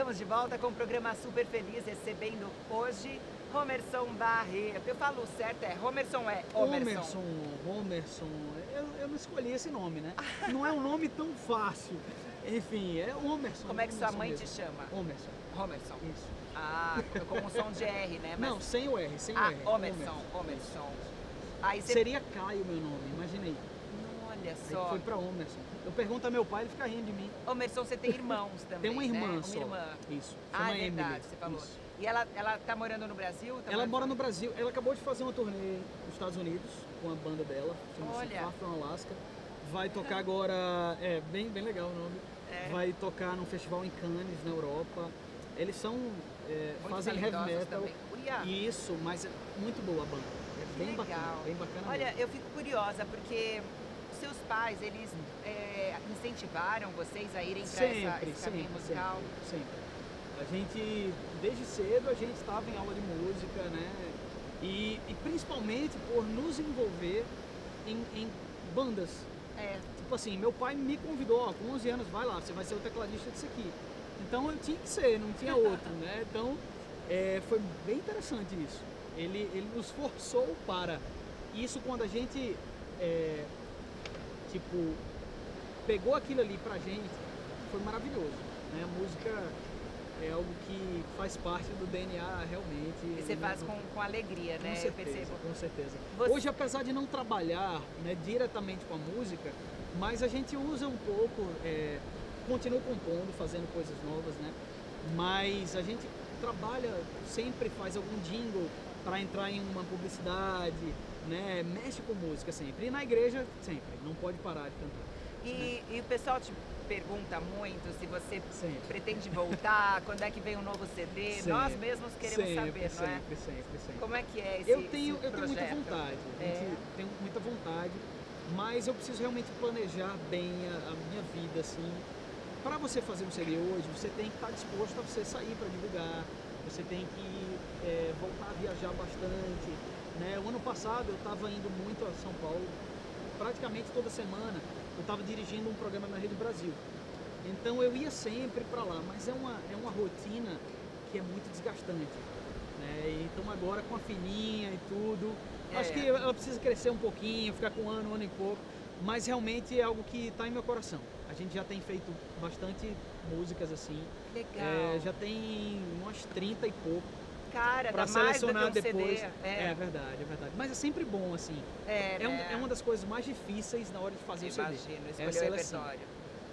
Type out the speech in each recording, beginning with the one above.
Estamos de volta com o programa Super Feliz, recebendo hoje Romerson Barreto. Eu falo certo, é Romerson é Homerson. Homerson, Homerson. Eu, eu não escolhi esse nome, né? Não é um nome tão fácil. Enfim, é Homerson. Como é que sua Homerson mãe mesmo. te chama? Homerson. Homerson. Isso. Ah, com um som de R, né? Mas- Não, sem o R, sem Ah, o R. Homerson, Homerson. Aí você... Seria Caio meu nome, imaginei. Olha só. foi pra Homerson. Eu pergunto a meu pai, ele fica rindo de mim. Homerson, você tem irmãos também, Tem uma irmã né? Uma só. irmã. Isso. Ah, chama é verdade, Emily. você falou. Isso. E ela, ela tá morando no Brasil? Tá Ela morando mora no Brasil. Ela acabou de fazer uma turnê nos Estados Unidos com a banda dela, chama-se Olha. Far From Alaska. Vai tocar agora, é bem, bem legal o nome. É. Vai tocar num festival em Cannes, na Europa. Eles são, é, fazem heavy metal. também. Isso, mas é muito boa a banda. É bem legal. bacana, bem bacana Olha, mesmo. eu fico curiosa porque seus pais, eles é, incentivaram vocês a irem para sempre, esse sempre, musical? sempre, sempre. A gente, desde cedo, a gente estava em aula de música, né? E, e principalmente por nos envolver em, em bandas. É. Tipo assim, meu pai me convidou, ó, com 11 anos, vai lá, você vai ser o tecladista disso aqui. Então eu tinha que ser, não tinha outro, né? Então é, foi bem interessante isso. Ele, ele nos forçou para. Isso quando a gente, é, tipo, pegou aquilo ali pra gente, foi maravilhoso. Né? A música é algo que faz parte do DNA realmente. E você né? faz com, com alegria, Com né? Eu certeza, percebo. com certeza. Você- Hoje, apesar de não trabalhar né, diretamente com a música, mas a gente usa um pouco, é, continua compondo, fazendo coisas novas, né? Mas a gente trabalha, sempre faz algum jingle para entrar em uma publicidade, né? Mexe com música sempre. E na igreja, sempre. Não pode parar de cantar. E, e o pessoal te pergunta muito se você Sempre. pretende voltar, quando é que vem um novo CD. Sempre. Nós mesmos queremos sempre, saber, não é? sempre, sempre, sempre. Como é que é esse eu tenho, esse eu tenho muita vontade, É. tenho muita vontade, mas eu preciso realmente planejar bem a, a minha vida, assim. Para você fazer um CD hoje, você tem que estar disposto a você sair para divulgar, você tem que é, voltar a viajar bastante. Né? O ano passado eu estava indo muito a São Paulo, praticamente toda semana eu estava dirigindo um programa na Rede Brasil. Então eu ia sempre para lá, mas é uma, é uma rotina que é muito desgastante. Né? Então agora com a fininha e tudo, acho É. que ela precisa crescer um pouquinho, ficar com um ano, um ano e pouco, mas realmente é algo que está em meu coração. A gente já tem feito bastante músicas assim, Legal. é, já tem umas 30 e pouco Cara, que selecionar um depois. CD. É. verdade, é verdade. Mas é sempre bom assim. É, É, um- né? é uma das coisas mais difíceis na hora de fazer o CD. Imagino, É a escolher o seleção.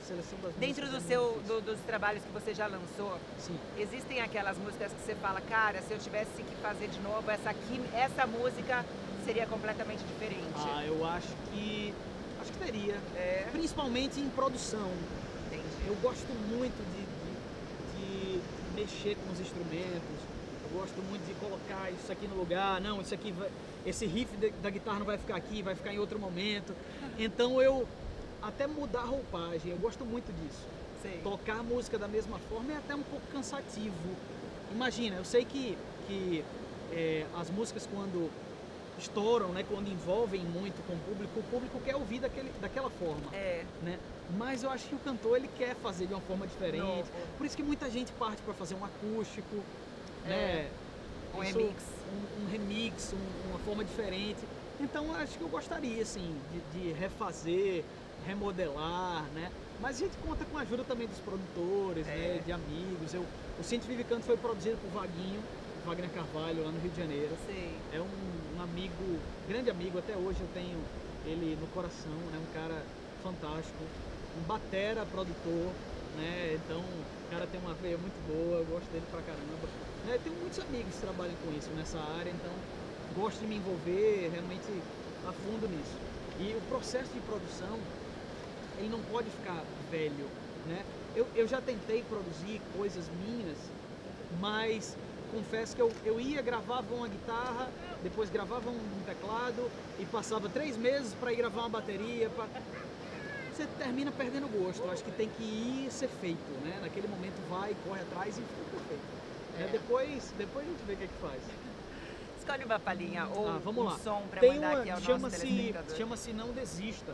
Seleção das Dentro do é seu, do- dos trabalhos que você já lançou, Sim. existem aquelas músicas que você fala, cara, se eu tivesse que fazer de novo, essa, aqui, essa música seria completamente diferente. Ah, eu acho que. Acho que teria. É, Principalmente em produção. entendi. Eu gosto muito de, de, de mexer com os instrumentos. Eu gosto muito de colocar isso aqui no lugar. Não, isso aqui vai, esse riff da guitarra não vai ficar aqui, vai ficar em outro momento. Então eu até mudar a roupagem, eu gosto muito disso. Sei. Tocar a música da mesma forma é até um pouco cansativo. Imagina, eu sei que, que é, as músicas quando estouram, né, quando envolvem muito com o público, o público quer ouvir daquele, daquela forma É, né? Mas eu acho que o cantor ele quer fazer de uma forma diferente. Novo. Por isso que muita gente parte para fazer um acústico, É. né? Um Isso, remix. Um, um remix, um- uma forma diferente. Então acho que eu gostaria assim de, de refazer, remodelar, né? Mas a gente conta com a ajuda também dos produtores, É. né? De amigos. Eu, o Cinto Vive Canto foi produzido por Vaguinho, Wagner Carvalho, lá no Rio de Janeiro. sei. É um, um amigo, grande amigo, até hoje eu tenho ele no coração, né? Um cara fantástico, um batera produtor, né? Então, o cara tem uma veia muito boa, eu gosto dele pra caramba. Né? Tenho muitos amigos que trabalham com isso nessa área, então gosto de me envolver realmente a fundo nisso. E o processo de produção, ele não pode ficar velho, né? Eu, eu já tentei produzir coisas minhas, mas confesso que eu, eu ia, gravava uma guitarra, depois gravava um, teclado e passava três meses para ir gravar uma bateria. pra- Você termina perdendo o gosto. Eu acho que tem que ir ser feito, né? Naquele momento vai, corre atrás e fica perfeito. né? É. Depois, depois a gente vê o que, é que faz. Escolhe uma palhinha ou Ah, vamos um lá. som Tem mandar uma, aqui ao nosso chama-se, telespectador. chama-se Não Desista,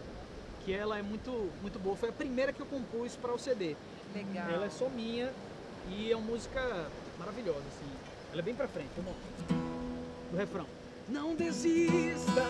que ela é muito, muito boa. Foi a primeira que eu compus para o CD. Legal. Ela é só minha E é uma música maravilhosa, assim. Ela é bem pra frente, vamos do refrão. Não desista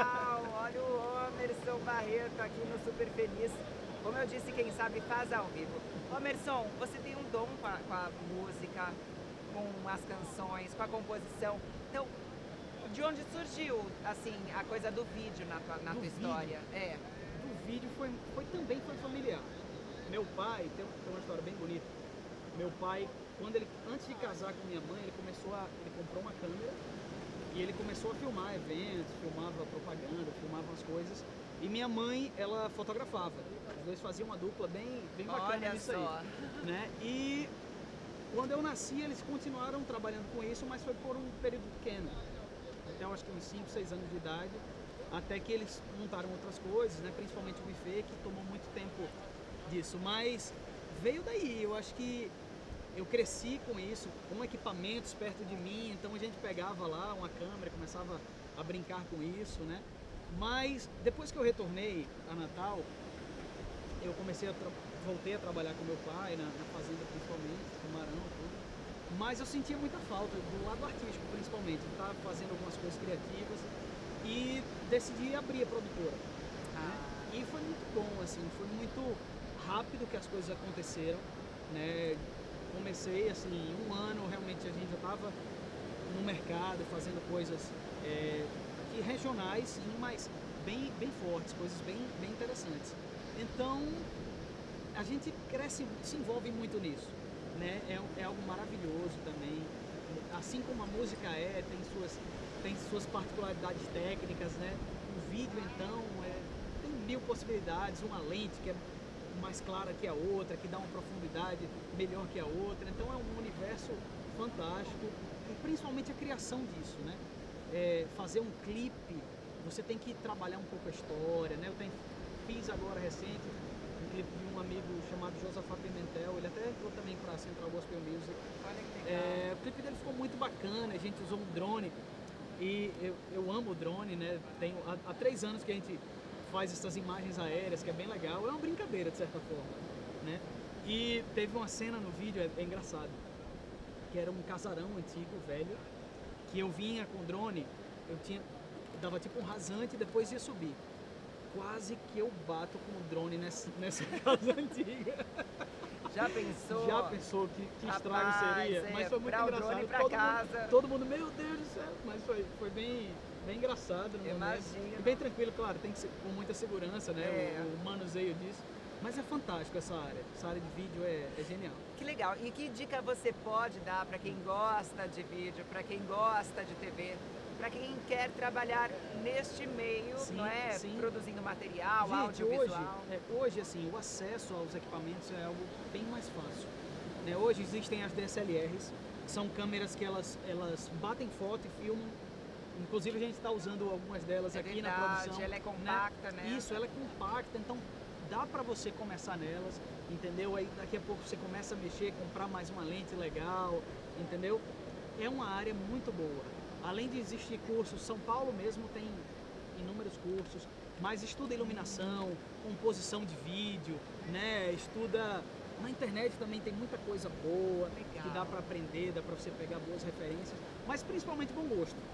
olha o Homerson Barreto aqui no Super Feliz. Como eu disse, quem sabe faz ao vivo. Homerson, você tem um dom com a, com a música, com as canções, com a composição. Então, de onde surgiu, assim, a coisa do vídeo na tua, na tua história? É. do vídeo foi, foi também foi familiar. Meu pai, tem, tem uma história bem bonita. Meu pai, quando ele, antes de casar com minha mãe, ele começou a, ele comprou uma câmera e ele começou a filmar eventos, filmava propaganda, filmava umas coisas. E minha mãe, ela fotografava. Os dois faziam uma dupla bem, bem bacana Olha nisso só. aí, né? E quando eu nasci, eles continuaram trabalhando com isso, mas foi por um período pequeno. Até eu acho que uns 5, 6 anos de idade, até que eles montaram outras coisas, né? principalmente o buffet, que tomou muito tempo disso. Mas veio daí, eu acho que eu cresci com isso, com equipamentos perto de mim, então a gente pegava lá uma câmera, começava a brincar com isso, né? Mas depois que eu retornei a Natal, eu comecei a voltei a trabalhar com meu pai na, na fazenda principalmente, camarão, tudo. Mas eu sentia muita falta do lado artístico principalmente, de estar fazendo algumas coisas criativas e decidi abrir a produtora. né? E foi muito bom, assim, foi muito rápido que as coisas aconteceram, né? Comecei assim, um ano realmente a gente já estava no mercado fazendo coisas é, aqui regionais, mas bem, bem fortes, coisas bem, bem interessantes. Então a gente cresce, se envolve muito nisso, né? É, é algo maravilhoso também. Assim como a música é, tem suas, tem suas particularidades técnicas, né? O vídeo então é, tem mil possibilidades, uma lente que é mais clara que a outra, que dá uma profundidade melhor que a outra. Então é um universo fantástico e principalmente a criação disso, né? É, fazer um clipe, você tem que trabalhar um pouco a história, né? Eu tenho, fiz agora recente um clipe de um amigo chamado Josafá Pimentel, ele até entrou também para a Central Gospel Music. É, o clipe dele ficou muito bacana, a gente usou um drone e eu, eu amo o drone, né? Tenho, há, há três anos que a gente faz essas imagens aéreas, que é bem legal, é uma brincadeira de certa forma, né? E teve uma cena no vídeo, é, é engraçado, que era um casarão antigo, velho, que eu vinha com drone, eu tinha, dava tipo um rasante e depois ia subir. Quase que eu bato com o drone nessa, nessa casa antiga. Já pensou? Já pensou que, que estrago Rapaz, seria? é, mas foi muito engraçado. todo, casa. Mundo, todo mundo, meu Deus do céu, mas foi, foi bem, bem engraçado no. E bem tranquilo, claro, tem que ser com muita segurança, né? É. O, o manuseio disso. Mas é fantástico essa área. Essa área de vídeo é, é genial. Que legal. E que dica você pode dar para quem gosta de vídeo, para quem gosta de TV, para quem quer trabalhar neste meio, Sim, não é? sim. Produzindo material, Gente, hoje, audiovisual. é, hoje, assim, o acesso aos equipamentos é algo bem mais fácil. né? Hoje existem as DSLRs, que são câmeras que elas, elas batem foto e filmam. Inclusive a gente está usando algumas delas É aqui na verdade, produção. ela é compacta, né? Isso, ela é compacta, então dá para você começar nelas, entendeu? Aí daqui a pouco você começa a mexer, comprar mais uma lente legal, entendeu? É uma área muito boa. Além de existir cursos, São Paulo mesmo tem inúmeros cursos, mas estuda iluminação, composição de vídeo, né? Estuda na internet também tem muita coisa boa que Legal. dá para aprender, dá para você pegar boas referências, mas principalmente bom gosto.